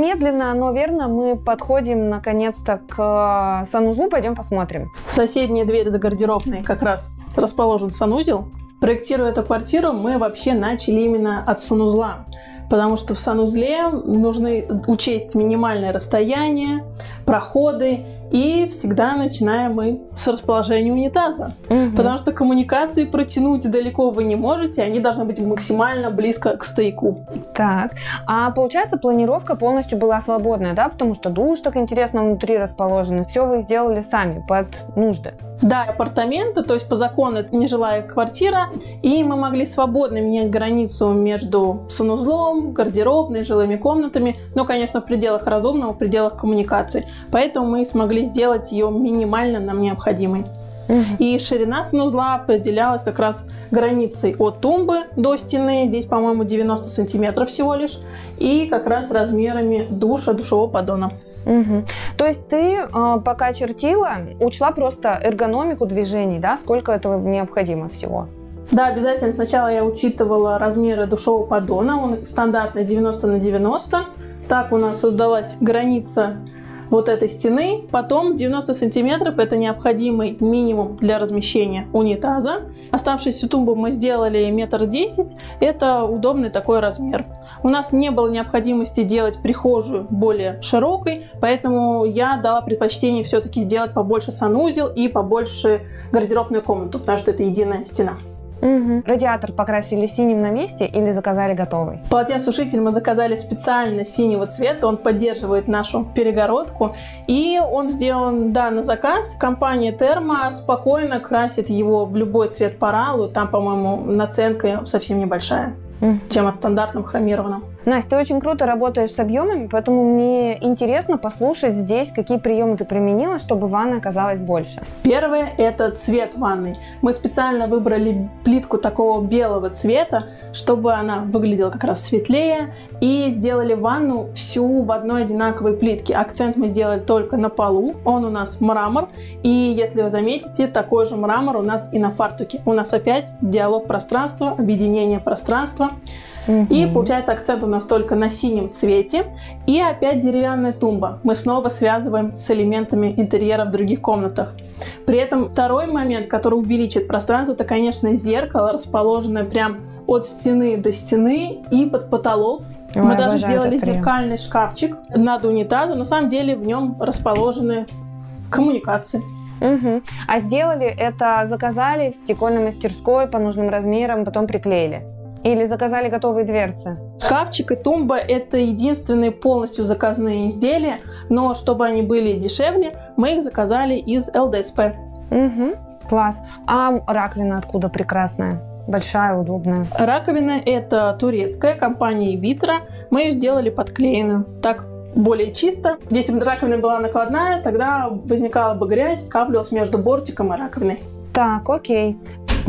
Медленно, но верно мы подходим наконец-то к э, санузлу. Пойдем посмотрим. Соседняя дверь за гардеробной как раз расположен санузел. Проектируя эту квартиру, мы вообще начали именно от санузла, потому что в санузле нужно учесть минимальное расстояние, проходы и всегда начинаем мы с расположения унитаза. Угу. Потому что коммуникации протянуть далеко вы не можете, они должны быть максимально близко к стояку. Так, а получается планировка полностью была свободная, да? Потому что душ так интересно внутри расположен. Все вы сделали сами под нужды. Да, апартаменты, то есть по закону это нежилая квартира, и мы могли свободно менять границу между санузлом, гардеробной, жилыми комнатами, но, конечно, в пределах разумного, в пределах коммуникации. Поэтому мы смогли сделать ее минимально нам необходимой. И ширина санузла определялась как раз границей от тумбы до стены, здесь, по-моему, 90 сантиметров всего лишь, и как раз размерами душа, душевого поддона. Угу. То есть ты, э, пока чертила, учла просто эргономику движений, да? Сколько этого необходимо всего? Да, обязательно. Сначала я учитывала размеры душевого поддона. Он стандартный 90 на 90. Так у нас создалась граница вот этой стены. Потом 90 сантиметров – это необходимый минимум для размещения унитаза. Оставшуюся тумбу мы сделали метр десять. Это удобный такой размер. У нас не было необходимости делать прихожую более широкой, поэтому я дала предпочтение все-таки сделать побольше санузел и побольше гардеробную комнату, потому что это единая стена. Угу. Радиатор покрасили синим на месте или заказали готовый? Полотенцесушитель мы заказали специально синего цвета, он поддерживает нашу перегородку. И он сделан, да, на заказ. Компания Термо спокойно красит его в любой цвет по ралу. Там, по-моему, наценка совсем небольшая чем от стандартного хромированного. Настя, ты очень круто работаешь с объемами, поэтому мне интересно послушать здесь, какие приемы ты применила, чтобы ванна оказалась больше. Первое – это цвет ванной. Мы специально выбрали плитку такого белого цвета, чтобы она выглядела как раз светлее, и сделали ванну всю в одной одинаковой плитке. Акцент мы сделали только на полу, он у нас мрамор, и если вы заметите, такой же мрамор у нас и на фартуке. У нас опять диалог пространства, объединение пространства, Угу. И получается акцент у нас только на синем цвете. И опять деревянная тумба. Мы снова связываем с элементами интерьера в других комнатах. При этом второй момент, который увеличит пространство, это, конечно, зеркало, расположенное прям от стены до стены и под потолок. Ой, Мы даже сделали зеркальный шкафчик над унитазом. На самом деле в нем расположены коммуникации. Угу. А сделали это, заказали в стекольной мастерской по нужным размерам, потом приклеили? Или заказали готовые дверцы? Шкафчик и тумба – это единственные полностью заказные изделия, но чтобы они были дешевле, мы их заказали из ЛДСП. Угу. Класс. А раковина откуда прекрасная? Большая, удобная. Раковина – это турецкая, компания Витра. Мы ее сделали подклеенную. Так более чисто. Если бы раковина была накладная, тогда возникала бы грязь, скапливалась между бортиком и раковиной. Так, окей.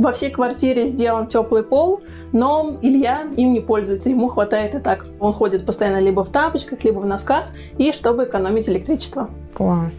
Во всей квартире сделан теплый пол, но Илья им не пользуется, ему хватает и так. Он ходит постоянно либо в тапочках, либо в носках, и чтобы экономить электричество. Класс.